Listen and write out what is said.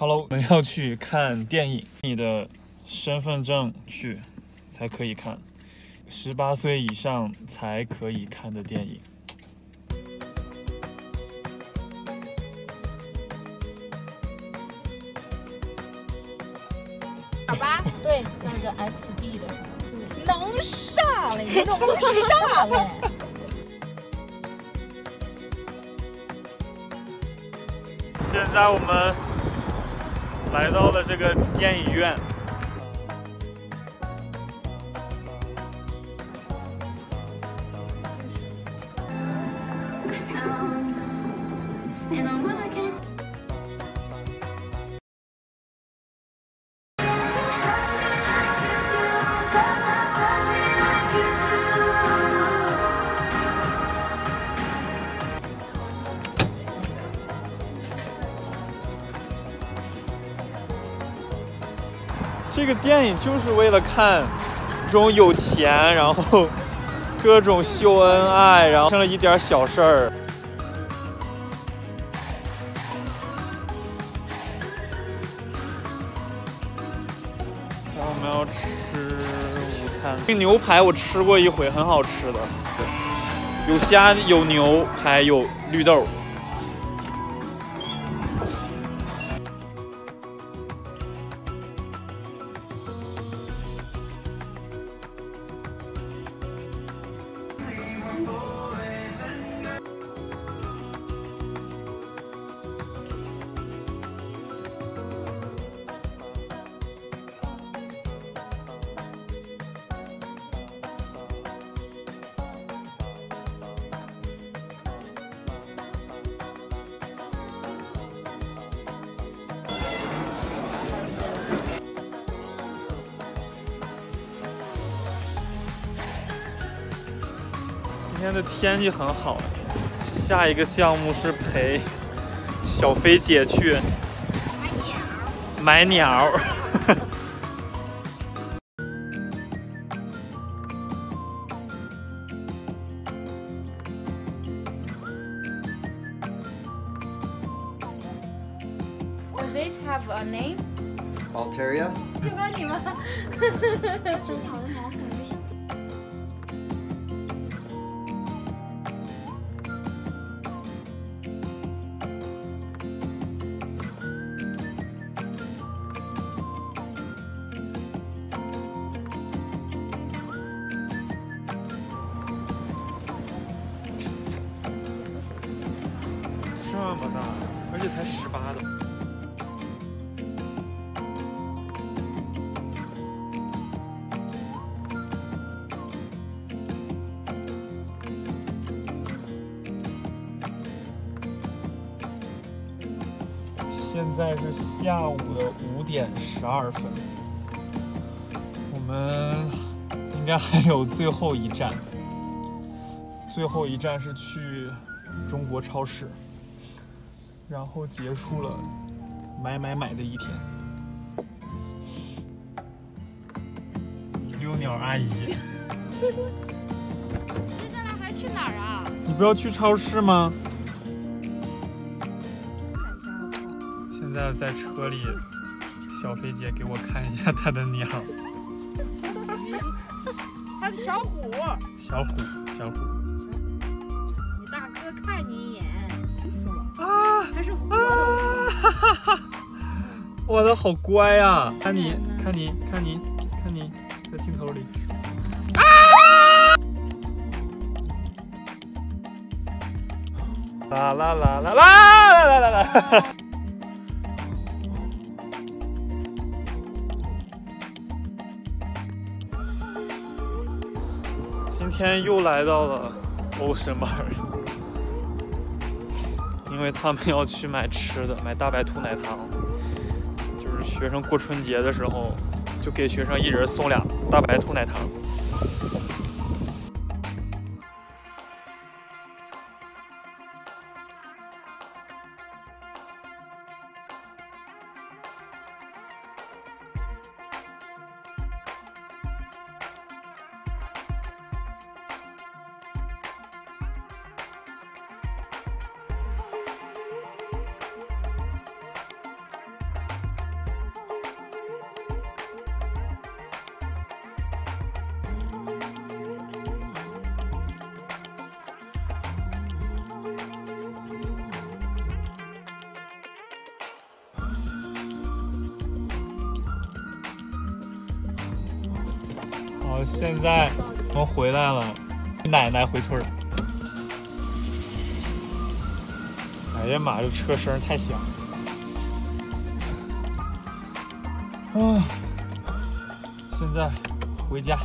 Hello，我们要去看电影，你的身份证去才可以看，十八岁以上才可以看的电影。好吧，对，那个 XD 的，弄啥嘞？弄啥嘞？现在我们来到了这个电影院。这个电影就是为了看这种有钱，然后各种秀恩爱，然后生了一点小事儿。我们要吃午餐，这牛排我吃过一回，很好吃的，对，有虾，有牛排，有绿豆。天的天气很好，下一个项目是陪小飞姐去买鸟。Does it have a name？Altaria? 喜 欢你吗？这鸟的毛这么大，而且才十八的。现在是下午的五点十二分，我们应该还有最后一站。最后一站是去中国超市。然后结束了买买买的一天。遛鸟阿姨，接下来还去哪儿啊？你不要去超市吗？现在在车里，小飞姐给我看一下她的鸟，小虎，小虎，小虎。我的好乖呀、看你，看你，看你，看你，在镜头里。啊！啦啦啦啦啦啦啦啦啦！今天又来到了 Ocean Bar。因为他们要去买吃的，买大白兔奶糖，学生过春节的时候，就给学生一人送俩大白兔奶糖。我，现在我回来了，奶奶回村儿。哎呀妈，这车声太响。啊，现在回家。